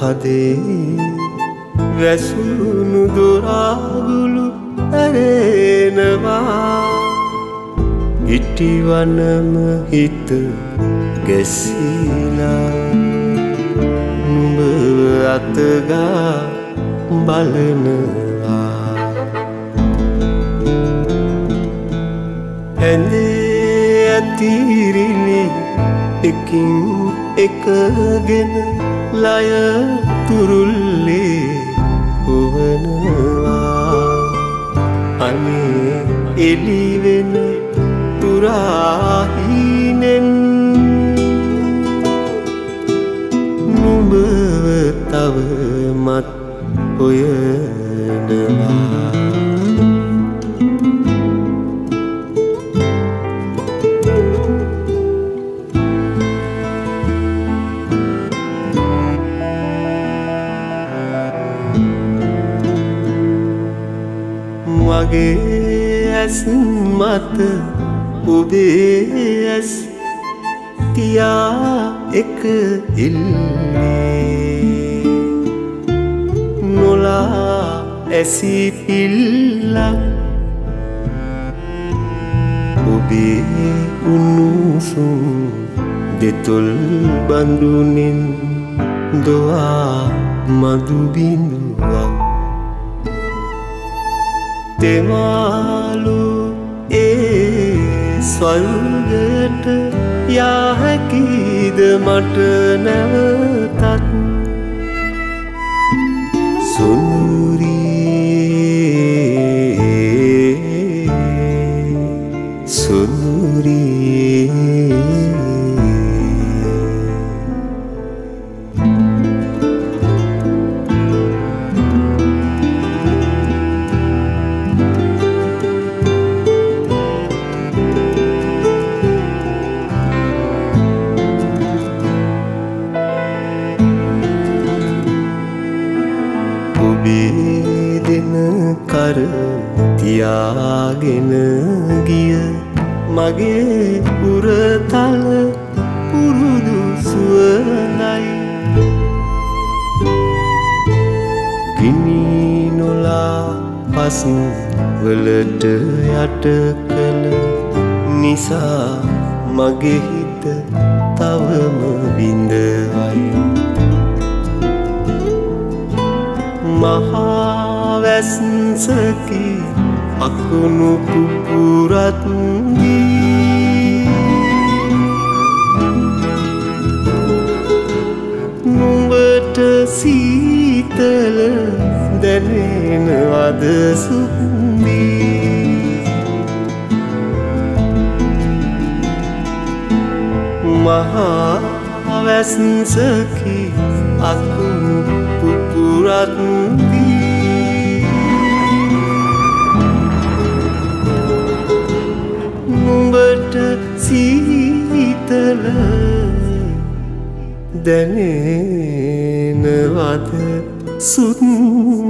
හදේ වැසුණු දොරාගුළු ඇරෙනවා. ඉටිවනම හිත ගැසිලා නුඹ අතගා බලනවා. ඇඳේ ඇතිරිලි එකින් එකගෙන ලය තුරුල්ලේ හුවනවා අනේ එලිවෙන තුරාහිනෙන් නුඹව තවමත් හොයනවා. මගේ ඇස් මත ඔබේ ඇස් තියා එක ඉල්ලේ. නොලා ඇසිපිල්ලක් ඔබේ උනුසුම් දෙතොල් බඳුනින් දොවා මදුබිඳුවක්. දෙමාලු ඒ ස්වල්ගට යාහැකීද මට නැවතත් කර තියාගෙන ගිය මගේ පුරතල පුරුදු සුවලයි ගිනි නොලා පස් වලට යට කළ නිසා මගේ හිත තවම බිඳවයි මහාවැස්සකි අකුණු පුපුරත්ගී නුඹට සීතල දැනෙනවද සුන්දී. මහාවැස්සකි අකුණු පුපුරත්දී දැනෙනවද? සුන්දී